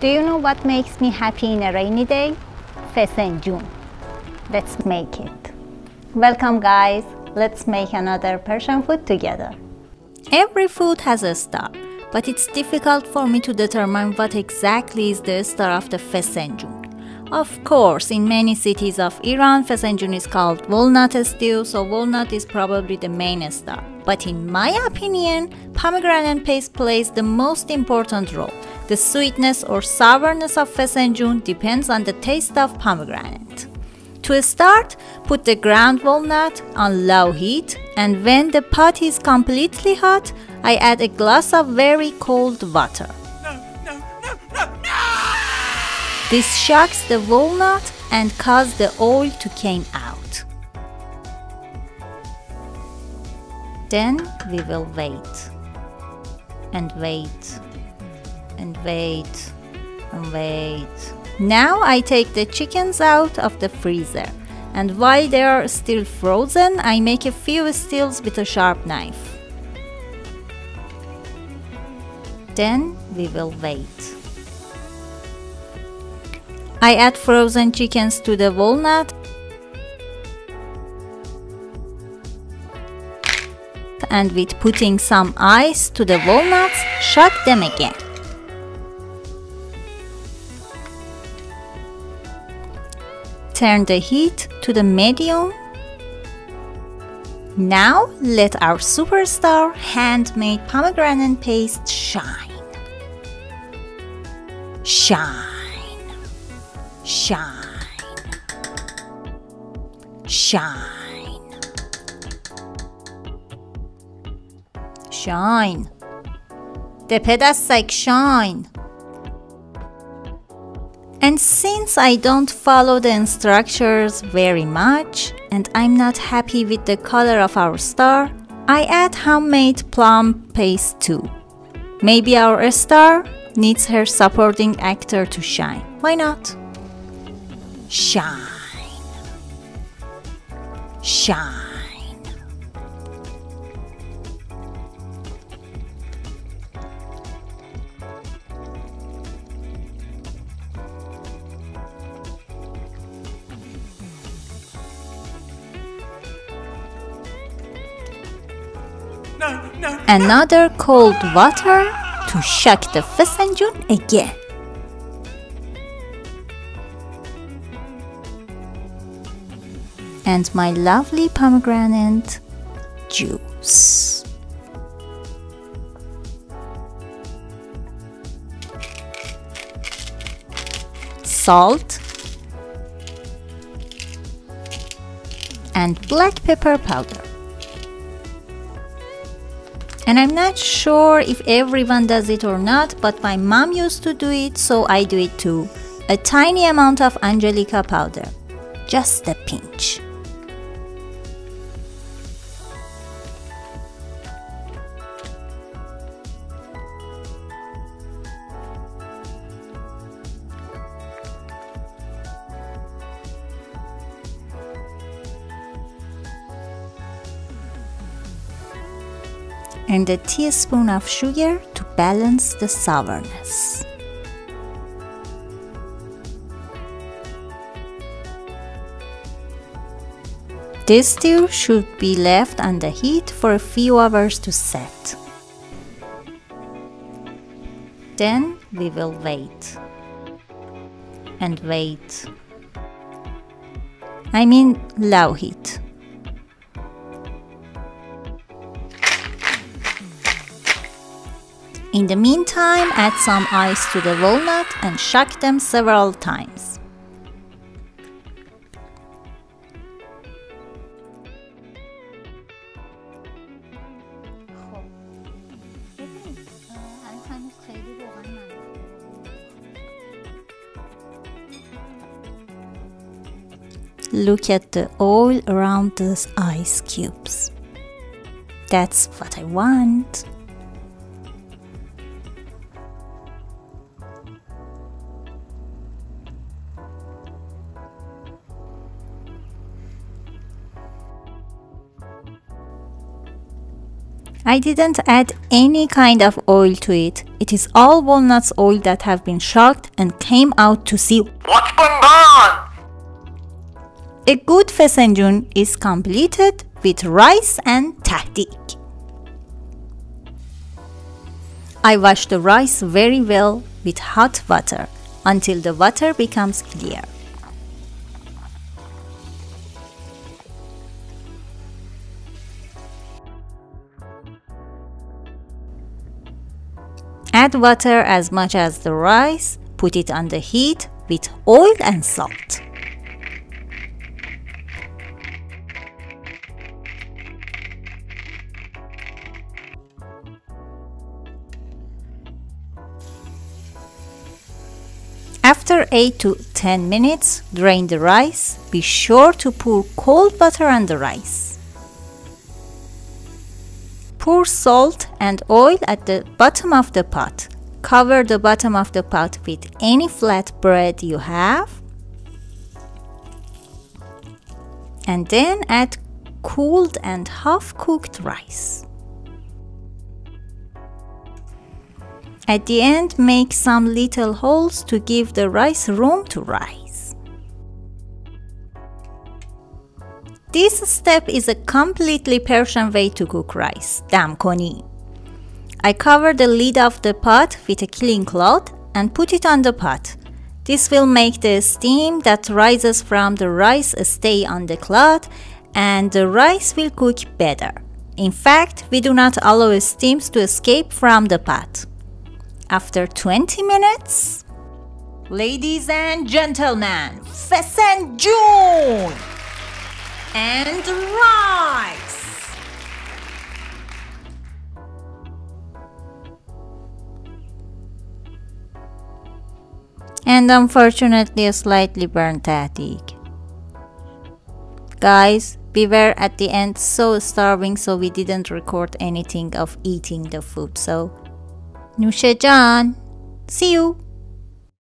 Do you know what makes me happy in a rainy day? Fesenjoon. Let's make it. Welcome guys. Let's make another Persian food together. Every food has a star, but it's difficult for me to determine what exactly is the star of the fesenjoon. Of course, in many cities of Iran, fesenjoon is called walnut stew, so walnut is probably the main star. But in my opinion, pomegranate paste plays the most important role. The sweetness or sourness of fesenjoon depends on the taste of pomegranate. To start, put the ground walnut on low heat and when the pot is completely hot, I add a glass of very cold water. This shocks the walnut and causes the oil to come out. Then we will wait and wait and wait and wait. Now I take the chickens out of the freezer and while they are still frozen I make a few stills with a sharp knife. Then we will wait. I add frozen chickens to the walnut and with putting some ice to the walnuts, shock them again. Turn the heat to the medium. Now let our superstar handmade pomegranate paste shine. Shine. Shine. Shine. Shine. The like shine. And since I don't follow the instructions very much and I'm not happy with the color of our star, I add homemade plum paste too. Maybe our star needs her supporting actor to shine. Why not? Shine. Shine. Another cold water to shock the fesenjoon again. And my lovely pomegranate juice. Salt and black pepper powder. And I'm not sure if everyone does it or not, but my mom used to do it, so I do it too. A tiny amount of Angelica powder, just a pinch. And a teaspoon of sugar to balance the sourness. This stew should be left on the heat for a few hours to set. Then we will wait. And wait. I mean low heat. In the meantime, add some ice to the walnut and shock them several times. Look at the oil around those ice cubes. That's what I want. I didn't add any kind of oil to it. It is all walnuts oil that have been shocked and came out to see What's going on? A good fesenjoon is completed with rice and tahdig. I wash the rice very well with hot water until the water becomes clear. Add water as much as the rice, put it on the heat with oil and salt. After 8 to 10 minutes, drain the rice. Be sure to pour cold water on the rice. Pour salt and oil at the bottom of the pot. Cover the bottom of the pot with any flat bread you have. And then add cooled and half cooked rice. At the end, make some little holes to give the rice room to rise. This step is a completely Persian way to cook rice, dam koni. I cover the lid of the pot with a clean cloth and put it on the pot. This will make the steam that rises from the rice stay on the cloth and the rice will cook better. In fact, we do not allow steams to escape from the pot. After 20 minutes, ladies and gentlemen, fesenjoon and rice. And unfortunately, a slightly burnt tahdig. Guys, we were at the end so starving so we didn't record anything of eating the food. So, Nushejan, see you!